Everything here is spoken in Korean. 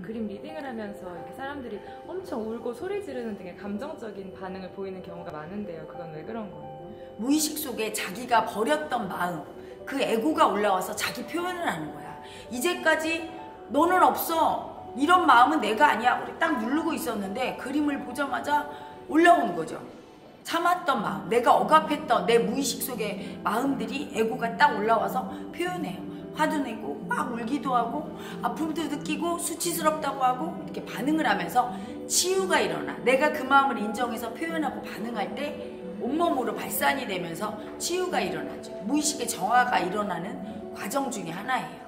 그림 리딩을 하면서 이렇게 사람들이 엄청 울고 소리 지르는 등의 감정적인 반응을 보이는 경우가 많은데요. 그건 왜 그런 거예요? 무의식 속에 자기가 버렸던 마음, 그 애고가 올라와서 자기 표현을 하는 거야. 이제까지 너는 없어. 이런 마음은 내가 아니야. 우리 딱 누르고 있었는데 그림을 보자마자 올라오는 거죠. 참았던 마음, 내가 억압했던 내 무의식 속의 마음들이 애고가 딱 올라와서 표현해요. 화도 내고 막 울기도 하고 아픔도 느끼고 수치스럽다고 하고 이렇게 반응을 하면서 치유가 일어나. 내가 그 마음을 인정해서 표현하고 반응할 때 온몸으로 발산이 되면서 치유가 일어나죠. 무의식의 정화가 일어나는 과정 중에 하나예요.